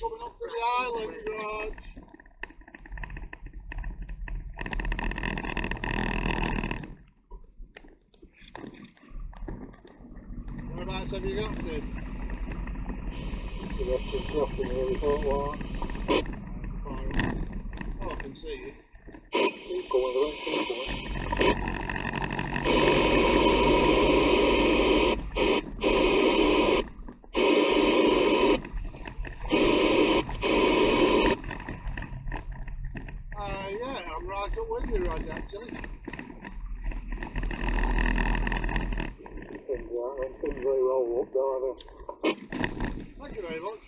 coming up to the island, Rog. Whereabouts have you got to? The rest is dropping really hot one. Far up. Oh, I can see you. Keep going, the rest Yeah, I'm right up with you right now, Jimmy. Things aren't very well walked, are? Thank you very much,